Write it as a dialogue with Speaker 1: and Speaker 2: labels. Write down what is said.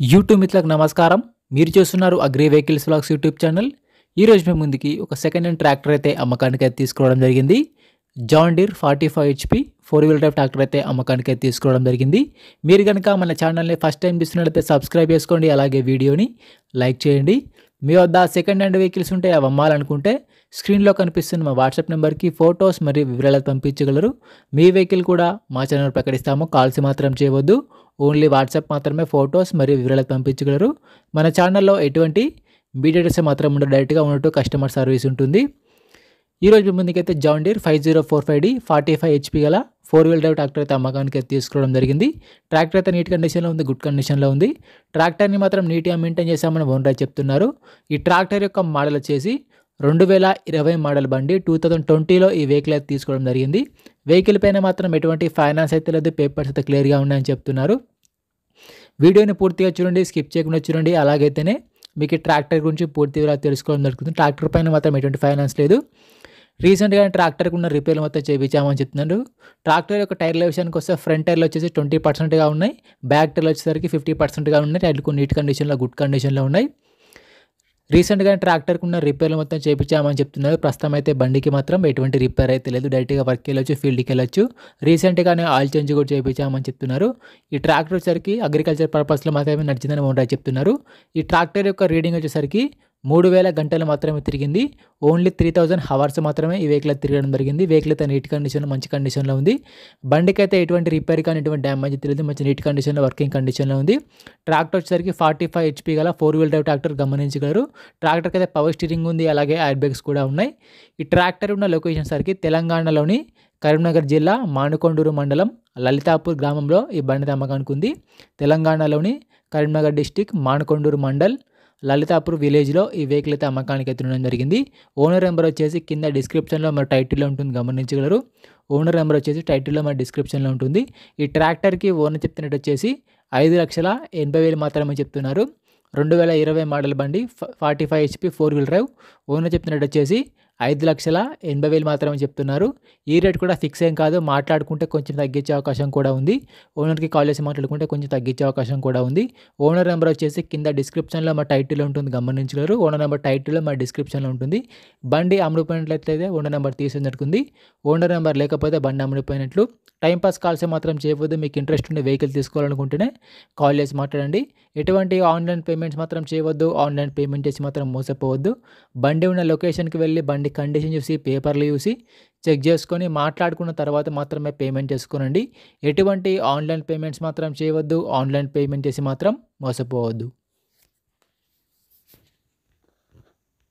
Speaker 1: YouTube మిత్రులకు నమస్కారం. మీరు చూస్తున్నారు agri vehicles blogs YouTube channel. ఈరోజు మేము ముందుకి ఒక సెకండ్ హ్యాండ్ ట్రాక్టర్ అయితే అమ్మకానికి అయితే తీసుకోవడం జరిగింది. John Deere forty five HP four wheeler type tractor అయితే అమ్మకానికి అయితే తీసుకోవడం జరిగింది. మీరు కనుక మన ఛానల్ని ఫస్ట్ టైం చూస్తున్నట్లయితే సబ్స్క్రైబ్ చేసుకోండి. అలాగే వీడియోని లైక్ చేయండి. మీ వద్ద సెకండ్ హ్యాండ్ వెహికల్స్ ఉంటే అవి అమ్మాలనుకుంటే స్క్రీన్లో కనిపిస్తున్న మా వాట్సాప్ నెంబర్కి ఫొటోస్ మరియు వివరాలు పంపించగలరు. మీ వెహికల్ కూడా మా ఛానల్ ప్రకటిస్తాము. కాల్స్ మాత్రం చేయవద్దు. ఓన్లీ వాట్సాప్ మాత్రమే ఫొటోస్ మరియు వివరాలు పంపించగలరు. మన ఛానల్లో ఎటువంటి డీటెయిల్స్ మాత్రం ఉండదు. డైరెక్ట్గా ఉన్నట్టు కస్టమర్ సర్వీస్ ఉంటుంది. ఈరోజు ముందుకైతే John Deere five zero four five D forty five HP గల ఫోర్ వీల్ డ్రైవ్ ట్రాక్టర్ అయితే అమ్మకానికి అయితే తీసుకోవడం జరిగింది. ట్రాక్టర్ అయితే నీట్ కండిషన్లో ఉంది గుడ్ కండిషన్లో ఉంది. ట్రాక్టర్ని మాత్రం నీట్గా మెయింటైన్ చేశామని ఓనర్ చెప్తున్నారు. ఈ ట్రాక్టర్ యొక్క మోడల్ వచ్చేసి రెండు వేల ఇరవై మోడల్ బండి టూ థౌజండ్ ట్వంటీలో ఈ వెహికల్ అయితే తీసుకోవడం జరిగింది. వెహికల్ పైన మాత్రం ఎటువంటి ఫైనాన్స్ అయితే లేదు పేపర్స్ అయితే క్లియర్గా ఉన్నాయని చెప్తున్నారు. వీడియోని పూర్తిగా చూడండి స్కిప్ చేయకుండా చూడండి. అలాగైతేనే మీకు ట్రాక్టర్ గురించి పూర్తిగా తెలుసుకోవడం జరుగుతుంది. ట్రాక్టర్ పైన మాత్రం ఎటువంటి ఫైనాన్స్ లేదు. రీసెంట్గా ట్రాక్టర్కి ఉన్న రిపేర్లు మొత్తం చేయించామని చెప్తున్నారు ట్రాక్టర్ యొక్క టైర్ల విషయానికి వస్తే ఫ్రంట్ టైర్లు వచ్చేసి ట్వంటీ పర్సెంట్గా ఉన్నాయి. బ్యాక్ టైర్లు వచ్చేసరికి ఫిఫ్టీ పర్సెంట్గా ఉన్నాయి. టైర్లు నీట్ కండిషన్లో గుడ్ కండిషన్లో ఉన్నాయి. రీసెంట్గా ట్రాక్టర్కి ఉన్న రిపేర్లు మొత్తం చేయించామని చెప్తున్నారు. ప్రస్తుతం అయితే బండికి మాత్రం ఎటువంటి రిపేర్ అయితే లేదు. డైరెక్ట్గా వర్క్కి వెళ్ళొచ్చు ఫీల్డ్కి వెళ్ళొచ్చు. రీసెంట్గానే ఆయిల్ చేంజ్ కూడా చేయించామని చెప్తున్నారు. ఈ ట్రాక్టర్ వచ్చేసరికి అగ్రికల్చర్ పర్పస్లో మాత్రమే నడిచిందని ఓనర్ చెప్తున్నారు. ఈ ట్రాక్టర్ యొక్క రీడింగ్ వచ్చేసరికి మూడు వేల గంటలు మాత్రమే తిరిగింది. ఓన్లీ త్రీ థౌజండ్ హవర్స్ మాత్రమే ఈ వెహికల్ తిరగడం జరిగింది. వెహికల్ అయితే నీట్ కండిషన్ మంచి కండిషన్లో ఉంది. బండికి అయితే ఎటువంటి రిపేర్ కానీ ఎటువంటి డ్యామేజ్ తెలియదు. మంచి నీట్ కండిషన్లో వర్కింగ్ కండిషన్లో ఉంది. ట్రాక్టర్ వచ్చేసరికి ఫార్టీ ఫైవ్ హెచ్పీ గల ఫోర్ వీల్ డ్రైవ్ ట్రాక్టర్ గమనించగలరు. ట్రాక్టర్కి అయితే పవర్ స్టీరింగ్ ఉంది. అలాగే ఎయిర్ బ్యాగ్స్ కూడా ఉన్నాయి. ఈ ట్రాక్టర్ ఉన్న లొకేషన్ సరికి తెలంగాణలోని కరీంనగర్ జిల్లా మానుకొండూరు మండలం లలితాపూర్ గ్రామంలో ఈ బండి అమ్మకానికి ఉంది. తెలంగాణలోని కరీంనగర్ డిస్టిక్ మానుకొండూరు మండల్ లలితాపూర్ విలేజ్లో ఈ వెహికల్ అయితే అమ్మకానికి ఎత్తడం జరిగింది. ఓనర్ నెంబర్ వచ్చేసి కింద డిస్క్రిప్షన్లో మరి టైటిల్లో ఉంటుంది గమనించగలరు. ఓనర్ నెంబర్ వచ్చేసి టైటిల్లో మరి డిస్క్రిప్షన్లో ఉంటుంది. ఈ ట్రాక్టర్కి ఓనర్ చెప్తున్నట్టు వచ్చేసి ఐదు లక్షల ఎనభై వేలు మాత్రమే చెప్తున్నారు. రెండు వేల ఇరవై మోడల్ బండి forty five HP four wheel drive. Owner చెప్తున్నట్టు వచ్చేసి ఐదు లక్షల ఎనభై వేలు మాత్రమే చెప్తున్నారు. ఈ రేట్ కూడా ఫిక్స్ ఏం కాదు. మాట్లాడుకుంటే కొంచెం తగ్గించే అవకాశం కూడా ఉంది. ఓనర్కి కాల్ చేసి మాట్లాడుకుంటే కొంచెం తగ్గించే అవకాశం కూడా ఉంది. ఓనర్ నెంబర్ వచ్చేసి కింద డిస్క్రిప్షన్లో మా టైటిల్ ఉంటుంది. గమనించగలరు. ఓనర్ నెంబర్ టైటిల్లో మా డిస్క్రిప్షన్లో ఉంటుంది. బండి అమ్ముడిపోయినట్లయితే ఓనర్ నెంబర్ తీసుకున్నట్టుంది ఓనర్ నెంబర్ లేకపోతే బండి అమ్ముడిపోయినట్లు. టైంపాస్ కాల్స్ మాత్రం చేయవద్దు మీకు ఇంట్రెస్ట్ ఉండే వెహికల్ తీసుకోవాలనుకుంటేనే కాల్ చేసి మాట్లాడండి. ఎటువంటి ఆన్లైన్ పేమెంట్స్ మాత్రం చేయవద్దు. ఆన్లైన్ పేమెంట్ చేసి మాత్రం మోసపోవద్దు. బండి ఉన్న లొకేషన్కి వెళ్ళి బండి కండిషన్ చూసి పేపర్లు చూసి చెక్ చేసుకొని మాట్లాడుకున్న తర్వాత మాత్రమే పేమెంట్ చేసుకోనండి. ఎటువంటి ఆన్లైన్ పేమెంట్స్ మాత్రం చేయవద్దు. ఆన్లైన్ పేమెంట్ చేసి మాత్రం మోసపోవద్దు.